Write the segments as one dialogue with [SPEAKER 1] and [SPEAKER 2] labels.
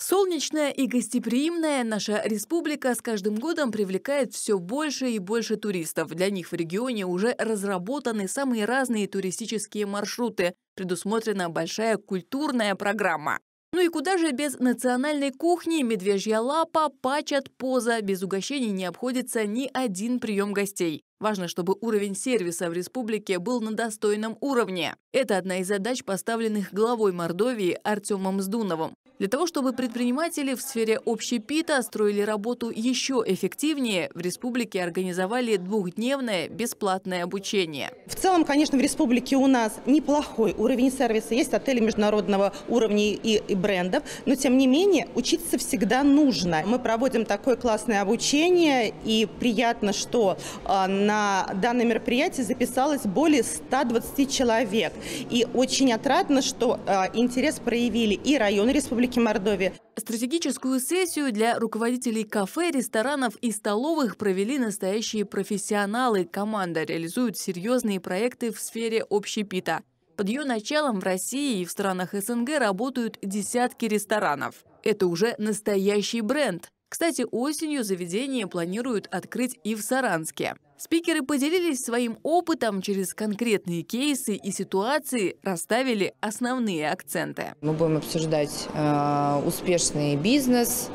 [SPEAKER 1] Солнечная и гостеприимная наша республика с каждым годом привлекает все больше и больше туристов. Для них в регионе уже разработаны самые разные туристические маршруты. Предусмотрена большая культурная программа. Ну и куда же без национальной кухни, медвежья лапа, пачат, поза. Без угощений не обходится ни один прием гостей. Важно, чтобы уровень сервиса в республике был на достойном уровне. Это одна из задач, поставленных главой Мордовии Артемом Сдуновым. Для того, чтобы предприниматели в сфере общепита строили работу еще эффективнее, в республике организовали двухдневное бесплатное обучение.
[SPEAKER 2] В целом, конечно, в республике у нас неплохой уровень сервиса. Есть отели международного уровня и, и брендов, но тем не менее учиться всегда нужно. Мы проводим такое классное обучение, и приятно, что э, на данное мероприятие записалось более 120 человек. И очень отрадно, что э, интерес проявили и районы республики, Республики Мордовия.
[SPEAKER 1] Стратегическую сессию для руководителей кафе, ресторанов и столовых провели настоящие профессионалы. Команда реализует серьезные проекты в сфере общепита. Под ее началом в России и в странах СНГ работают десятки ресторанов. Это уже настоящий бренд. Кстати, осенью заведение планируют открыть и в Саранске. Спикеры поделились своим опытом через конкретные кейсы и ситуации, расставили основные акценты.
[SPEAKER 3] Мы будем обсуждать э, успешный бизнес,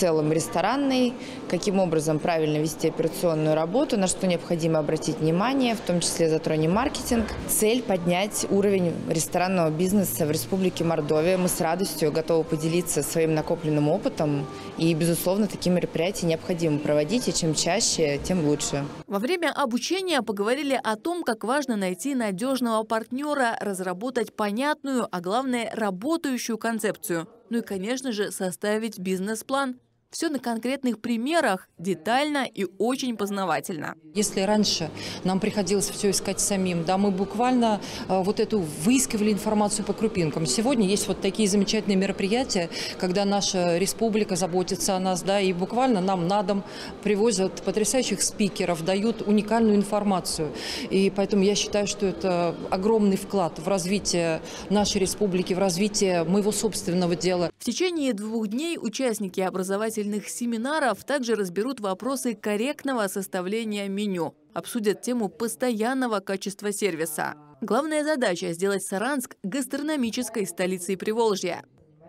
[SPEAKER 3] целом ресторанный, каким образом правильно вести операционную работу, на что необходимо обратить внимание, в том числе затронем маркетинг. Цель – поднять уровень ресторанного бизнеса в Республике Мордовия. Мы с радостью готовы поделиться своим накопленным опытом. И, безусловно, такие мероприятия необходимо проводить, и чем чаще, тем лучше.
[SPEAKER 1] Во время обучения поговорили о том, как важно найти надежного партнера, разработать понятную, а главное, работающую концепцию – ну и, конечно же, составить бизнес-план. Все на конкретных примерах, детально и очень познавательно.
[SPEAKER 4] Если раньше нам приходилось все искать самим, да, мы буквально э, вот эту выискивали информацию по крупинкам. Сегодня есть вот такие замечательные мероприятия, когда наша республика заботится о нас, да, и буквально нам на дом привозят потрясающих спикеров, дают уникальную информацию. И поэтому я считаю, что это огромный вклад в развитие нашей республики, в развитие моего собственного дела.
[SPEAKER 1] В течение двух дней участники образовательных образовательных семинаров также разберут вопросы корректного составления меню, обсудят тему постоянного качества сервиса. Главная задача – сделать Саранск гастрономической столицей Приволжья.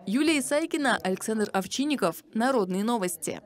[SPEAKER 1] Юлия Исайкина, Александр Овчинников. Народные новости.